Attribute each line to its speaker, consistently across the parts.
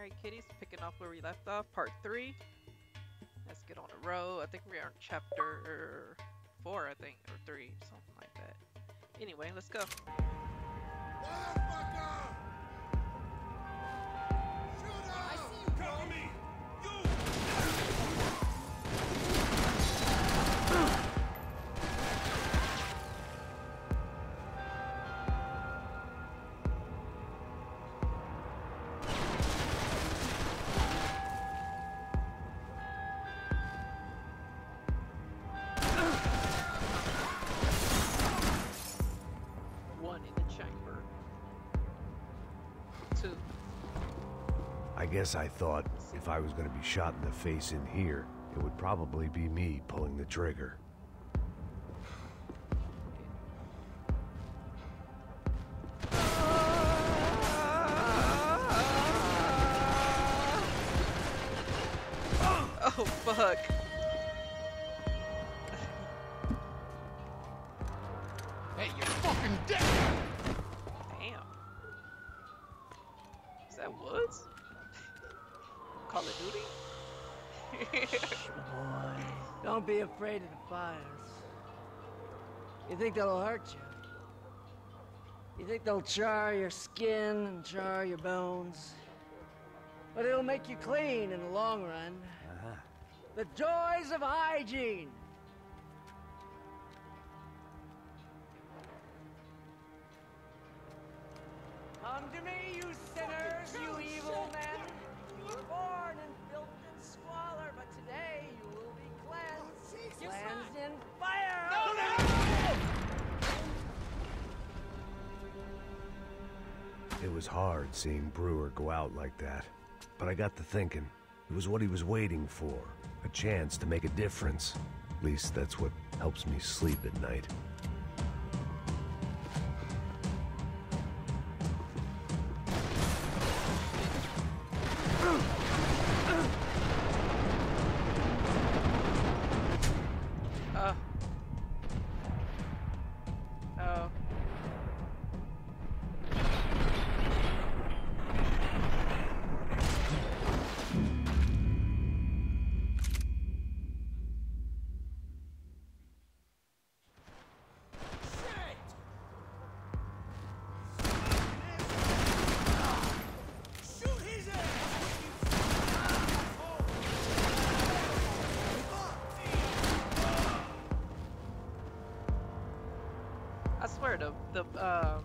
Speaker 1: Alright, kitties, picking off where we left off, part 3. Let's get on the road. I think we are in chapter 4, I think, or 3, something like that. Anyway, let's go.
Speaker 2: Cover me!
Speaker 3: Guess I thought if I was gonna be shot in the face in here, it would probably be me pulling the trigger.
Speaker 1: Oh, fuck.
Speaker 4: Afraid of the fires. You think they'll hurt you? You think they'll char your skin and char your bones? But it'll make you clean in the long run.
Speaker 3: Uh-huh.
Speaker 4: The joys of hygiene.
Speaker 3: Was hard seeing Brewer go out like that. But I got to thinking, it was what he was waiting for. A chance to make a difference. At least that's what helps me sleep at night.
Speaker 1: Swear the um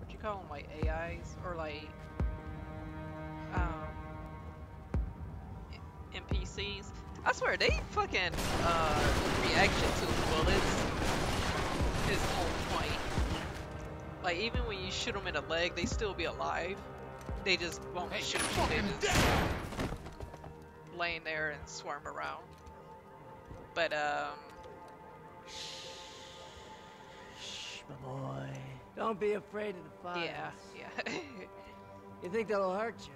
Speaker 1: what you call them like AIs or like um NPCs. I swear they fucking uh reaction to bullets is on point. Like even when you shoot them in the leg, they still be alive. They just won't
Speaker 2: Hey,
Speaker 1: shoot
Speaker 2: you're.
Speaker 1: They just
Speaker 2: dead!
Speaker 1: laying there and swarm around. But um
Speaker 4: Shh, my boy. Don't be afraid of the fire.
Speaker 1: yeah, yeah.
Speaker 4: You think they'll hurt you?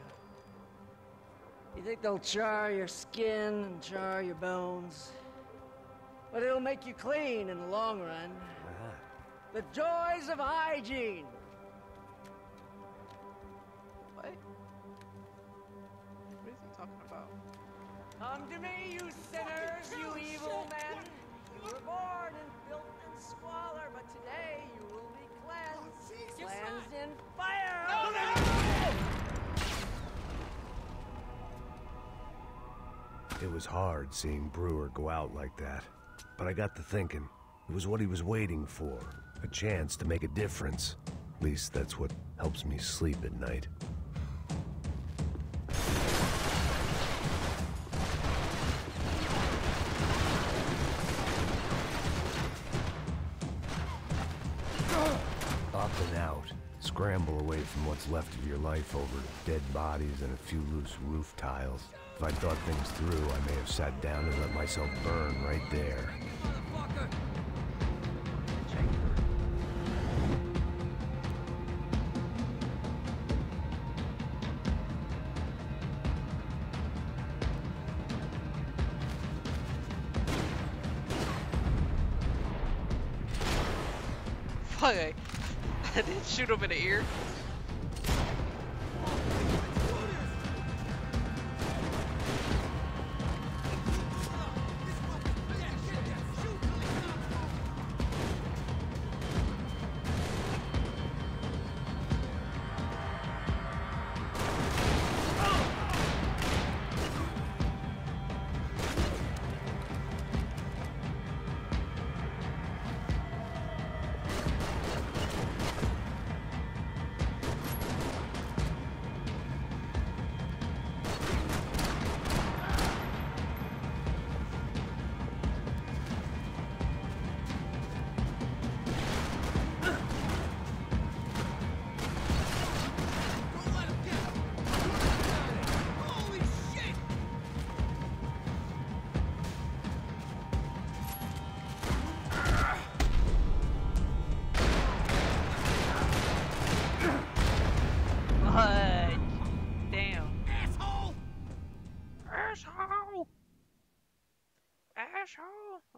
Speaker 4: You think they'll char your skin and char your bones? But it'll make you clean in the long run.
Speaker 3: Uh-huh.
Speaker 4: The joys of hygiene.
Speaker 1: What? What is he talking about?
Speaker 4: Come to me, you sinners, you evil men. You were born in filth and squalor, but today you will be cleansed. Oh, cleansed in fire.
Speaker 3: It was hard seeing Brewer go out like that. But I got to thinking, it was what he was waiting for. A chance to make a difference. At least that's what helps me sleep at night. From what's left of your life over dead bodies and a few loose roof tiles. If I'd thought things through, I may have sat down and let myself burn right there.
Speaker 1: Fuck, I didn't shoot him in the ear.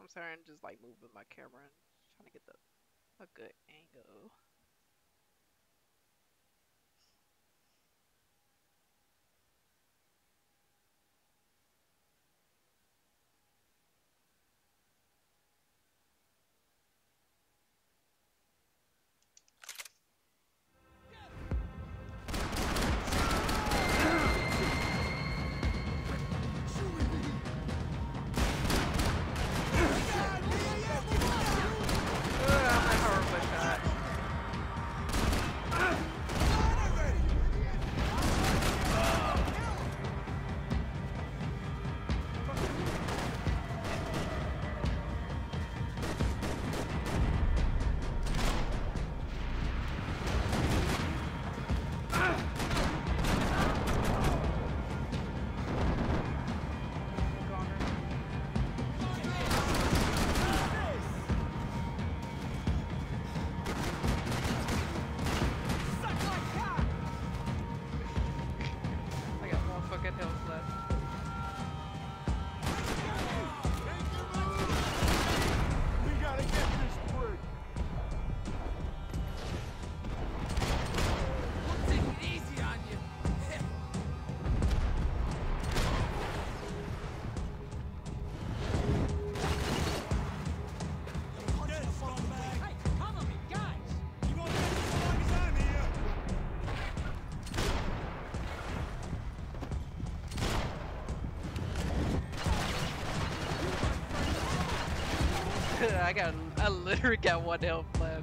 Speaker 1: I'm sorry, I'm just like moving my camera and trying to get the a good angle. I got, I literally got one health left.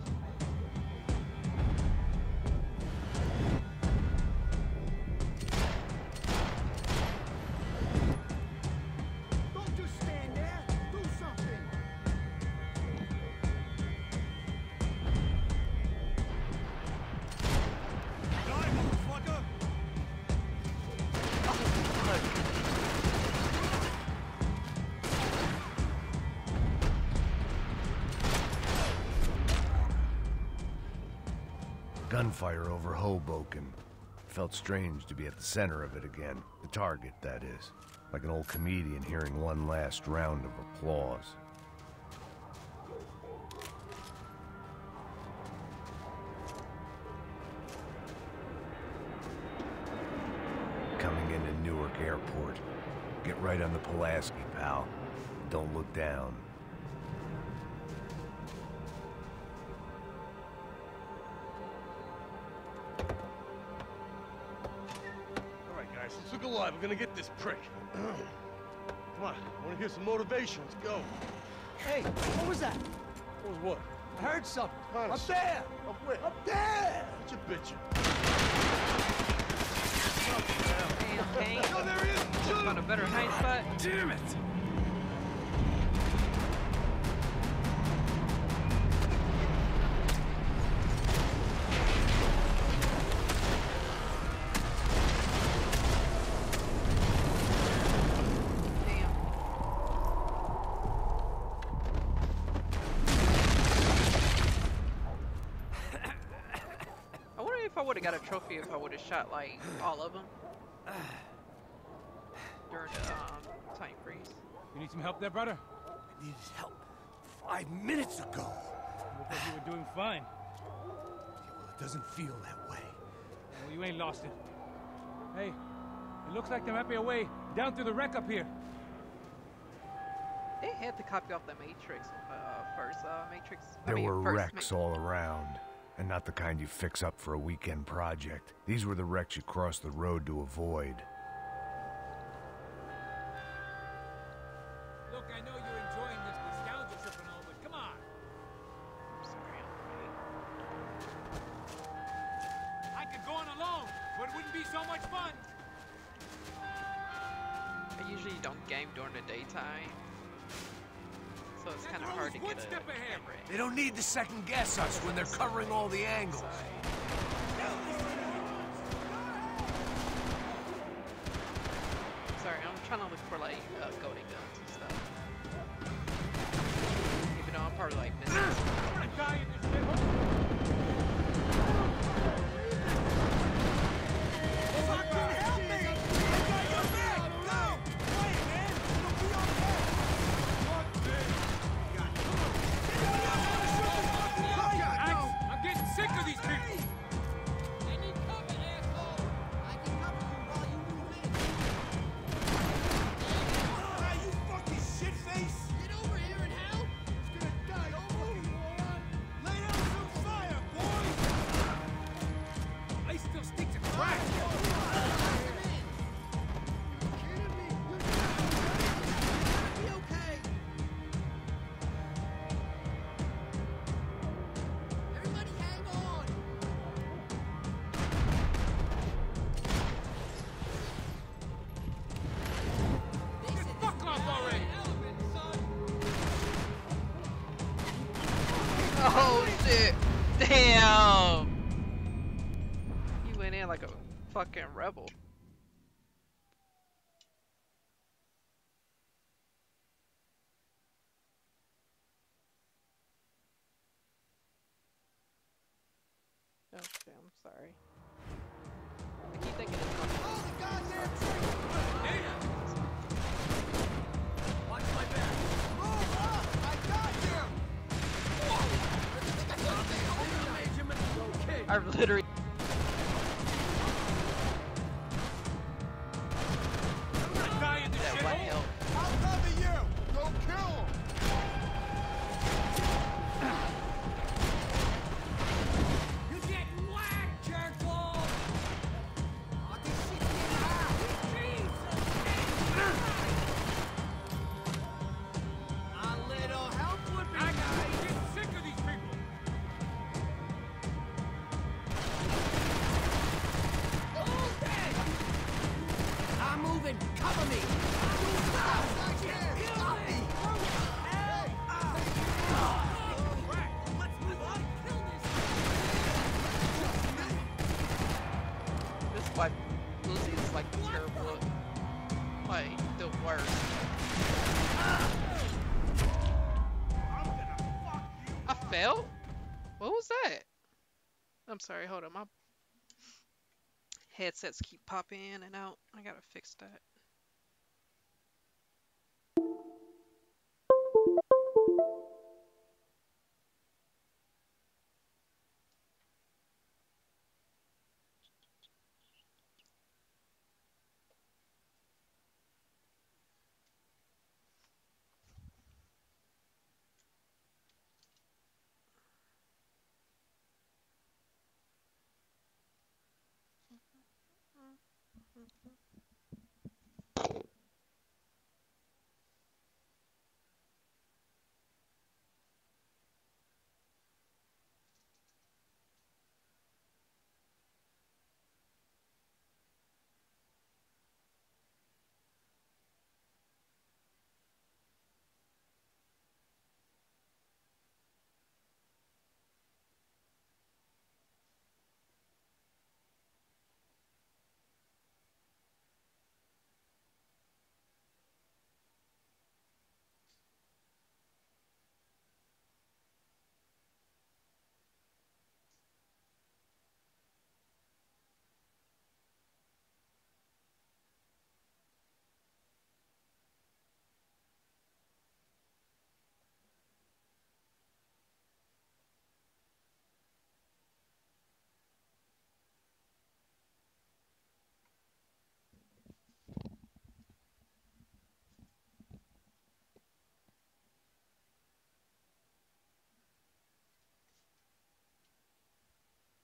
Speaker 3: Felt strange to be at the center of it again. The target, that is. Like an old comedian hearing one last round of applause. Coming into Newark Airport. Get right on the Pulaski, pal. Don't look down.
Speaker 5: Let's look alive. We're gonna get this prick. Come on, I want to hear some motivation. Let's go.
Speaker 2: Hey, what was that?
Speaker 5: What was what?
Speaker 2: I heard something.
Speaker 5: Honest.
Speaker 2: Up there.
Speaker 5: Up where?
Speaker 2: Up there.
Speaker 5: What you bitching?
Speaker 1: Damn, Hank.
Speaker 5: Oh, there he is! Shoot
Speaker 1: Found a better hiding spot.
Speaker 5: Damn it!
Speaker 1: Wonder I have got a trophy if I would have shot like all of them during the um, time freeze.
Speaker 6: You need some help there, brother?
Speaker 2: I needed help five minutes ago.
Speaker 6: Looked like you were doing fine.
Speaker 2: Well, it doesn't feel that way.
Speaker 6: Well, you ain't lost it. Hey, it looks like there might be a way down through the wreck up here.
Speaker 1: They had to copy off the Matrix uh, first. Uh, Matrix. I
Speaker 3: There
Speaker 1: mean,
Speaker 3: were
Speaker 1: first
Speaker 3: wrecks
Speaker 1: Ma-
Speaker 3: all around, and not the kind you fix up for a weekend project. These were the wrecks you crossed the road to avoid.
Speaker 6: Look, I know you're enjoying this nostalgia trip and all, but come on.
Speaker 1: I'm sorry, I'm
Speaker 6: I could go on alone, but it wouldn't be so much fun.
Speaker 1: I usually don't game during the daytime, so it's kind of hard to get a
Speaker 3: They don't need to second guess us when they're covering all the angles.
Speaker 2: Rebel. Okay, oh, I'm sorry. I keep thinking it's coming.
Speaker 7: Oh, the goddamn tree!
Speaker 1: Watch my back.
Speaker 7: Move up! I got you!
Speaker 1: Okay.
Speaker 2: I literally. The worst. I fell? What was that? I'm sorry, hold on. My headsets keep popping in and out. I gotta fix that. Mm-hmm.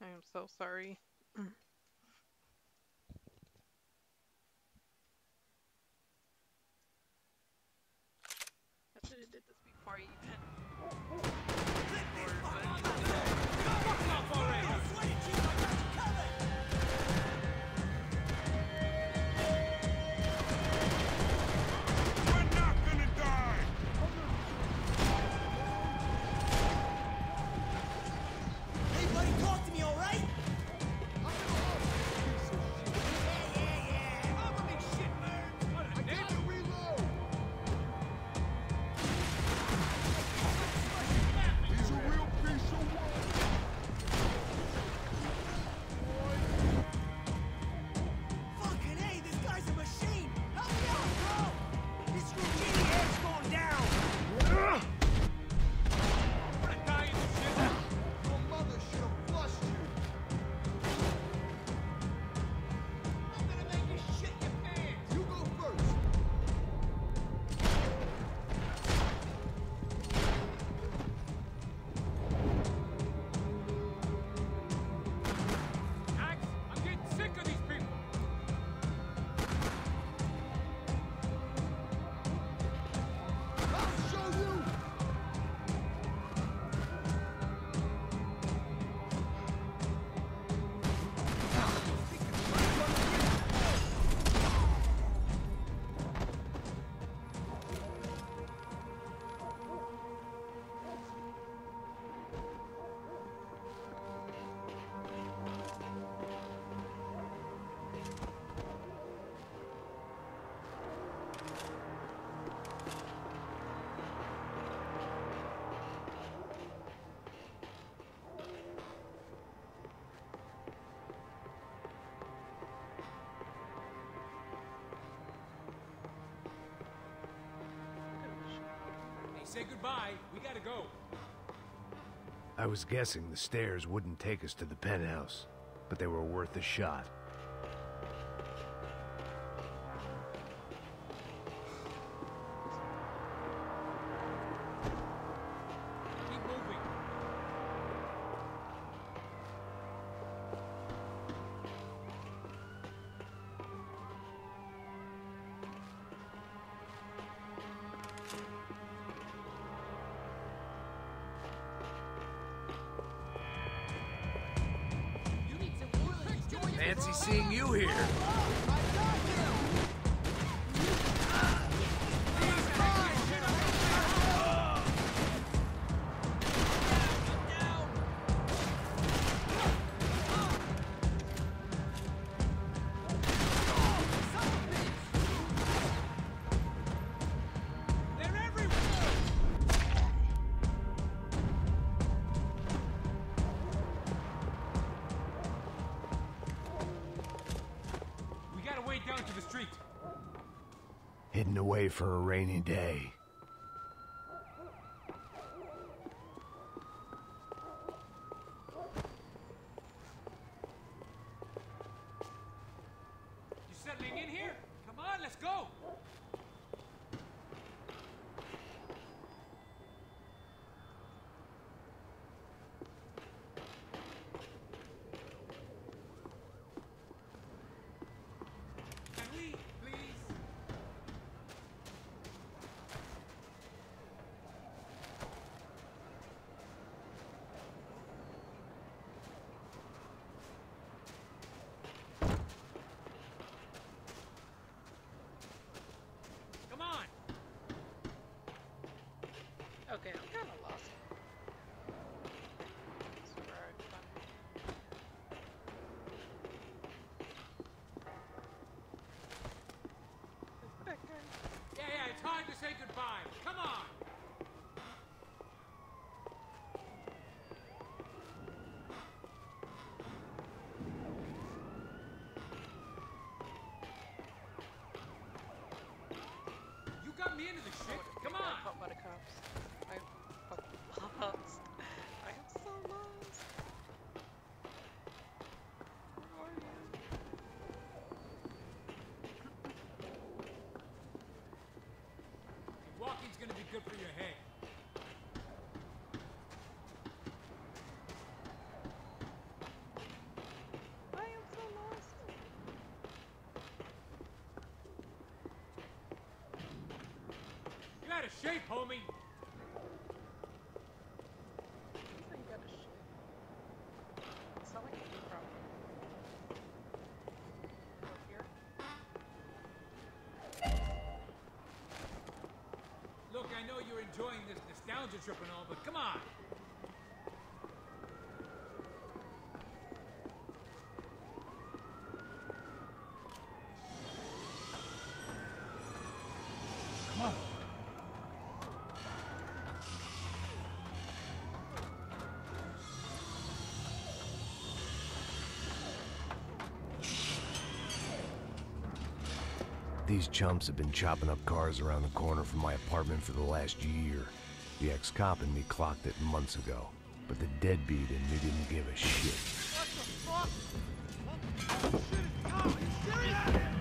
Speaker 2: I am so sorry.
Speaker 7: Mm.
Speaker 6: Say goodbye. We gotta go.
Speaker 3: I was guessing the stairs wouldn't take us to the penthouse, but they were worth a shot. Away for a rainy day.
Speaker 6: You settling in here? Come on, let's go! Can we, please? Come on!
Speaker 1: Okay, I'm kind of lost. That's where I found- That guy.
Speaker 6: Yeah, yeah, it's hard to say goodbye. Come on! You got me into the shit. Come on!
Speaker 1: Caught by the cops. I'm fucking lost. I am so lost. Where are you?
Speaker 6: Walking's gonna be good for your head.
Speaker 1: I am so lost.
Speaker 6: You out of shape, homie.
Speaker 1: So you got a shit. It's not like a big problem. Over here.
Speaker 6: Look, I know you're enjoying this nostalgia trip and all, but come on.
Speaker 5: Come on.
Speaker 3: These chumps have been chopping up cars around the corner from my apartment for the last year. The ex-cop in me clocked it months ago, but the deadbeat in me didn't give a shit.
Speaker 1: just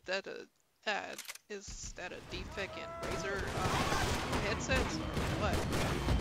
Speaker 1: If that a that is that a defect in Razer um, headsets or what?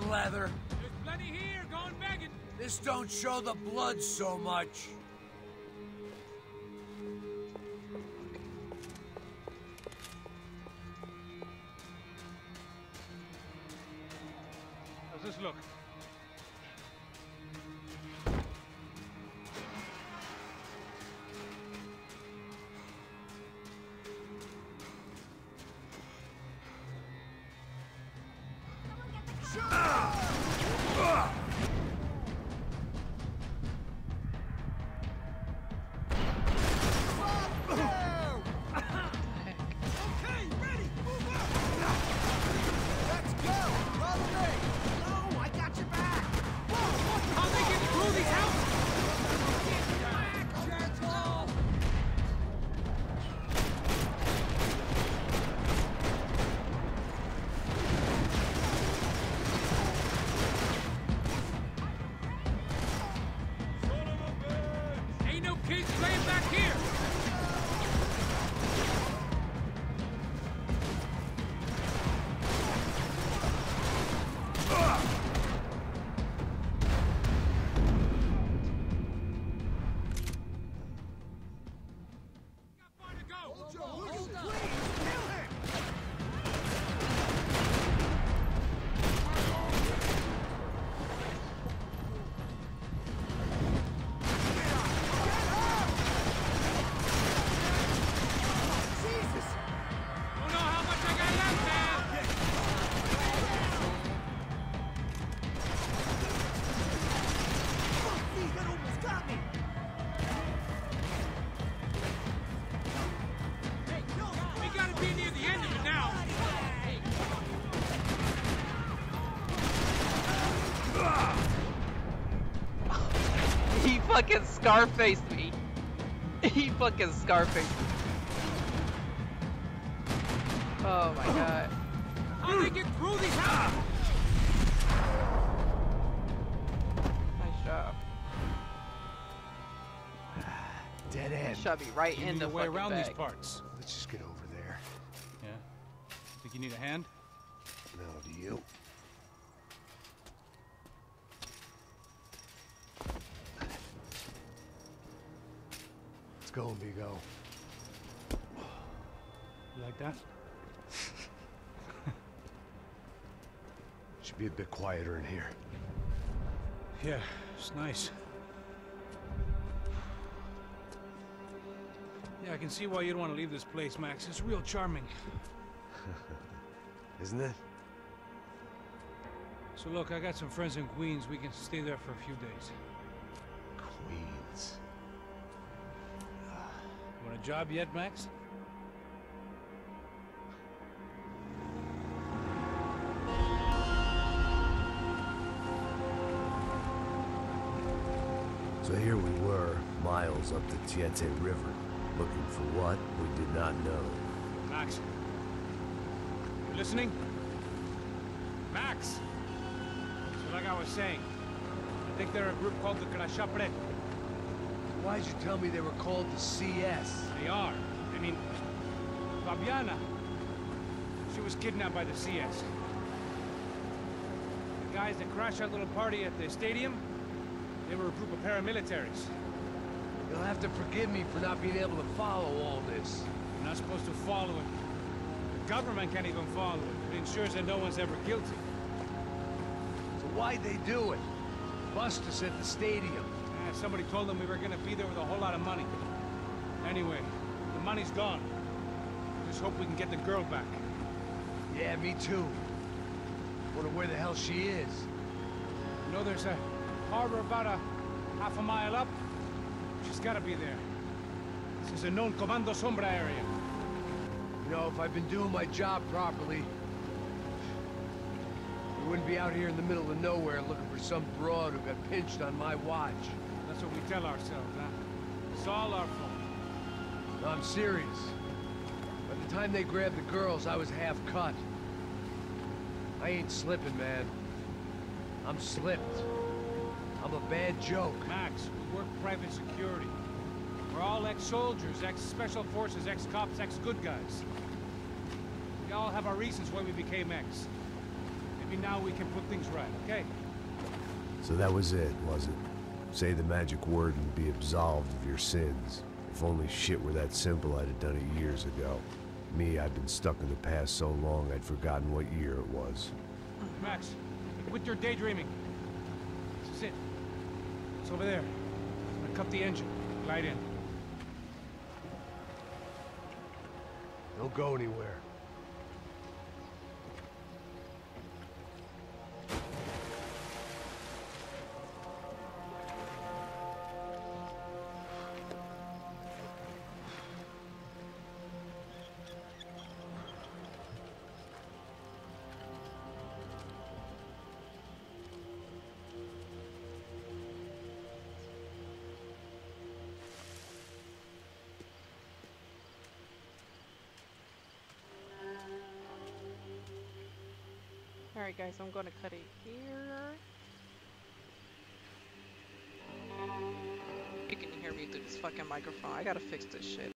Speaker 8: The leather.
Speaker 7: There's plenty here. Going begging.
Speaker 8: This don't show the blood so much.
Speaker 2: Okay,
Speaker 1: fucking Scarfaced me. He fucking Scarfaced me. Oh my god.
Speaker 7: How they get through these houses?
Speaker 1: Nice job.
Speaker 3: Dead end.
Speaker 1: Shot me right
Speaker 6: You
Speaker 1: in the
Speaker 6: way around
Speaker 1: bag.
Speaker 6: these parts.
Speaker 3: Let's just get over there.
Speaker 6: Yeah. Think you need a hand?
Speaker 3: No, do you? Go, amigo.
Speaker 6: You like that?
Speaker 3: Should be a bit quieter in here.
Speaker 6: Yeah, it's nice. Yeah, I can see why you'd want to leave this place, Max. It's real charming.
Speaker 3: Isn't it?
Speaker 6: So So look, I got some friends in Queens. We can stay there for a few days. Job yet, Max?
Speaker 3: So here we were, miles up the Tiete River, looking for what we did not know.
Speaker 6: Max. You listening? Max! So like I was saying, I think they're a group called the Crachá Preto.
Speaker 5: Why'd you tell me they were called the CS?
Speaker 6: They are. I mean, Fabiana. She was kidnapped by the CS. The guys that crashed our little party at the stadium, they were a group of paramilitaries.
Speaker 5: You'll have to forgive me for not being able to follow all this.
Speaker 6: You're not supposed to follow it. The government can't even follow it. It ensures that no one's ever guilty.
Speaker 5: So why'd they do it? Bust us at the stadium.
Speaker 6: Somebody told them we were gonna be there with a whole lot of money. Anyway, the money's gone. Just hope we can get the girl back.
Speaker 5: Yeah, me too. Wonder where the hell she is.
Speaker 6: You know, there's a harbor about a half a mile up. She's gotta be there. This is a known Comando Sombra area.
Speaker 5: You know, if I'd been doing my job properly, we wouldn't be out here in the middle of nowhere looking for some broad who got pinched on my watch.
Speaker 6: That's what we tell ourselves, huh? It's all our fault.
Speaker 5: No, I'm serious. By the time they grabbed the girls, I was half cut. I ain't slipping, man. I'm slipped. I'm a bad joke.
Speaker 6: Max, we work private security. We're all ex-soldiers, ex-special forces, ex-cops, ex-good guys. We all have our reasons why we became ex. Maybe now we can put things right, okay?
Speaker 3: So that was it, was it? Say the magic word and be absolved of your sins. If only shit were that simple, I'd have done it years ago. Me, I've been stuck in the past so long I'd forgotten what year it was.
Speaker 6: Max, quit your daydreaming. This is it. It's over there. I'm gonna cut the engine. Glide in.
Speaker 5: Don't go anywhere.
Speaker 1: Alright guys, I'm gonna cut it here. You can hear me through this fucking microphone. I gotta fix this shit.